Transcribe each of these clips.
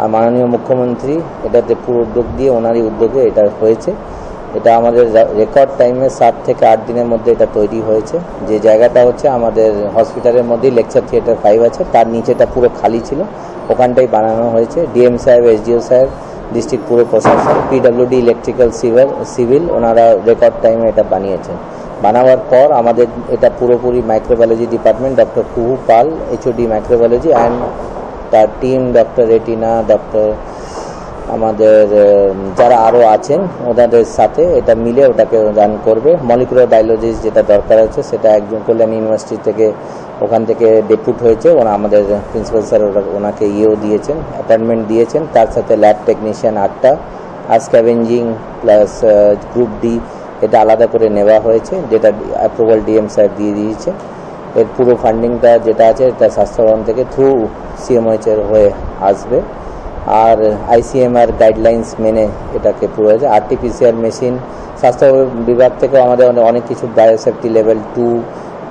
আর মাননীয় মুখ্যমন্ত্রী এটাতে পুরো উদ্যোগ দিয়ে ওনারই উদ্যোগে এটা হয়েছে। এটা আমাদের রেকর্ড টাইমে সাত থেকে আট দিনের মধ্যে এটা তৈরি হয়েছে। যে জায়গাটা হচ্ছে আমাদের হসপিটালের মধ্যেই লেকচার থিয়েটার ফাইভ আছে। তার নিচেটা পুরো খালি ছিল। ওখানটাই বানানো হয়েছে। ডিএম সাহেব এসডিও সাহেব ডিস্ট্রিক্ট পুরো প্রশাসন পিডব্লিউডি ইলেকট্রিক্যাল সিভিল সিভিল ওনারা রেকর্ড টাইমে এটা বানিয়েছেন। বানাবার পর আমাদের এটা পুরোপুরি microbiology department doctor Kuhu Pal HOD microbiology and তার টিম ডক্টর রেটিনা ডক্টর আমাদের যারা আরও আছেন, ওনাদের সাথে এটা মিলে ওটাকে রান করবে। মলিকুলার বায়োলজিস যেটা দরকার আছে, সেটা একজন কল্যাণ ইউনিভার্সিটি থেকে ওখান থেকে ডেপুট হয়েছে। ওনা আমাদের প্রিন্সিপাল স্যার ওরা- ওনাকে ইয়েও দিয়েছেন অ্যাপয়েন্টমেন্ট দিয়েছেন। তার সাথে ল্যাব টেকনিশিয়ান আটটা, আর স্ক্যাভেঞ্জিং প্লাস গ্রুপ ডি এটা আলাদা করে নেওয়া হয়েছে, যেটা অ্যাপ্রুভাল ডিএম স্যার দিয়ে দিয়েছে। এর পুরো ফান্ডিংটা যেটা আছে, এটা স্বাস্থ্যভবন থেকে থ্রু সিএমওএইচ এর হয়ে আসবে। আর আইসিএমআর গাইডলাইন্স মেনে এটাকে পুরো হয়েছে। আরটিপিসিআর মেশিন স্বাস্থ্য বিভাগ থেকে আমাদের অনেক কিছু biosafety level two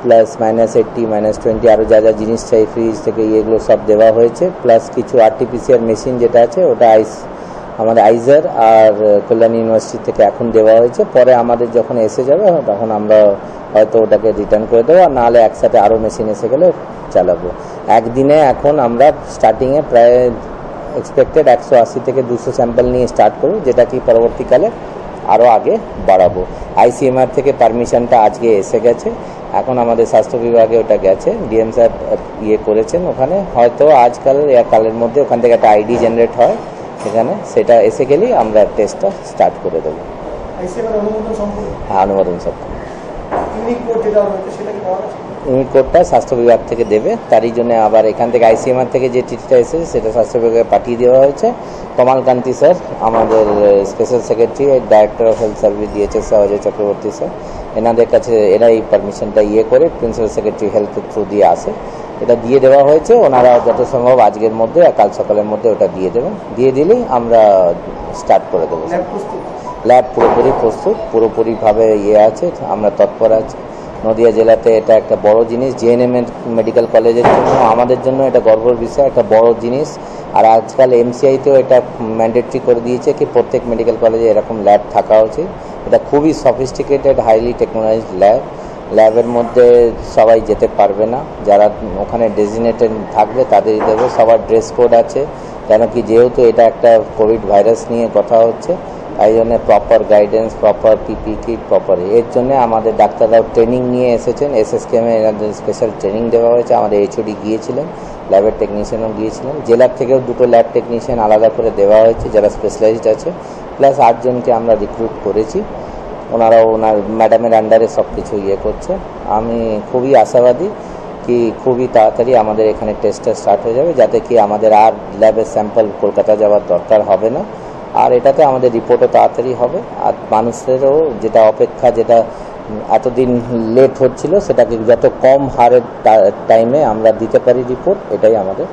plus minus eighty minus twenty আরও যা যা জিনিস চাই ফ্রিজ থেকে এগুলো সব দেওয়া হয়েছে। প্লাস কিছু আরটিপিসিআর মেশিন যেটা আছে, ওটা আইস আমাদের আইজার আর কল্যাণ ইউনিভার্সিটি থেকে এখন দেওয়া হয়েছে। পরে আমাদের যখন এসে যাবে, তখন আমরা হয়তো ওটাকে রিটার্ন করে দেবো আর নাহলে একসাথে আরও মেশিন এসে গেলে চালাবো। একদিনে এখন আমরা স্টার্টিংয়ে প্রায় এক্সপেক্টেড একশো আশি থেকে দুশো স্যাম্পল নিয়ে স্টার্ট করব, যেটা কি পরবর্তীকালে আরও আগে বাড়াবো। আইসিএমআর থেকে পারমিশনটা আজকে এসে গেছে। এখন আমাদের স্বাস্থ্য বিভাগে ওটা গেছে। ডিএম স্যার ইয়ে করেছেন ওখানে। হয়তো আজকাল কালের মধ্যে ওখান থেকে একটা আইডি জেনারেট হয়। সেখানে সেটা এসে গেলেই আমরা টেস্টটা স্টার্ট করে দেবো। অনুমোদন হ্যাঁ সব ইউনিট কোডটা স্বাস্থ্য বিভাগ থেকে দেবে। তারই জন্য আবার এখান থেকে আইসিএমআর থেকে যে চিঠিটা এসেছে সেটা স্বাস্থ্য বিভাগে পাঠিয়ে দেওয়া হয়েছে। কমালকান্তি স্যার আমাদের special secretary director of health service DHS Ajay Chakraborty sir এনাদের কাছে এরা এই পারমিশনটা ইয়ে করে প্রিন্সিপাল সেক্রেটারি হেলথের থ্রু দিয়ে আসে। এটা দিয়ে দেওয়া হয়েছে। ওনারা যত সম্ভব আজকের মধ্যে কাল সকালের মধ্যে ওটা দিয়ে দেবেন। দিয়ে দিলেই আমরা স্টার্ট করে দেবো। ল্যাব পুরোপুরি প্রস্তুত পুরোপুরিভাবে ইয়ে আছে আমরা তৎপর আছি। নদিয়া জেলাতে এটা একটা বড় জিনিস জেএনএম মেডিকেল কলেজের জন্য আমাদের জন্য এটা গর্বর বিষয় একটা বড় জিনিস। আর আজকাল এমসিআইতেও এটা ম্যান্ডেটরি করে দিয়েছে কি প্রত্যেক মেডিকেল কলেজে এরকম ল্যাব থাকা উচিত। এটা খুবই সফিস্টিকেটেড হাইলি টেকনোলজিড ল্যাব ল্যাবের মধ্যে সবাই যেতে পারবে না। যারা ওখানে ডেজিনেটেড থাকবে, তাদেরই দেবে। সবার ড্রেস কোড আছে। কেন কি যেহেতু এটা একটা কোভিড ভাইরাস নিয়ে কথা হচ্ছে, তাই জন্য proper guidance proper PP kit proper এর জন্য আমাদের ডাক্তাররাও ট্রেনিং নিয়ে এসেছেন। এসএসকেমে এনাদের স্পেশাল ট্রেনিং দেওয়া হয়েছে। আমাদের এইচওডি গিয়েছিলেন, ল্যাবের টেকনিশিয়ানও গিয়েছিলেন। জেলার থেকেও দুটো ল্যাব টেকনিশিয়ান আলাদা করে দেওয়া হয়েছে, যারা স্পেশালাইজড আছে। প্লাস আটজনকে আমরা রিক্রুট করেছি। ওনারাও ওনার ম্যাডামের আন্ডারে সব কিছু ইয়ে করছে। আমি খুবই আশাবাদী কি খুবই তাড়াতাড়ি আমাদের এখানে টেস্টটা স্টার্ট হয়ে যাবে, যাতে কি আমাদের আর ল্যাবের স্যাম্পল কলকাতা যাওয়ার দরকার হবে না। আর এটাতে আমাদের রিপোর্টও তাড়াতাড়ি হবে। আর মানুষেরও যেটা অপেক্ষা, যেটা এতদিন লেট হচ্ছিল, সেটাকে যত কম হারের টাইমে আমরা দিতে পারি রিপোর্ট এটাই আমাদের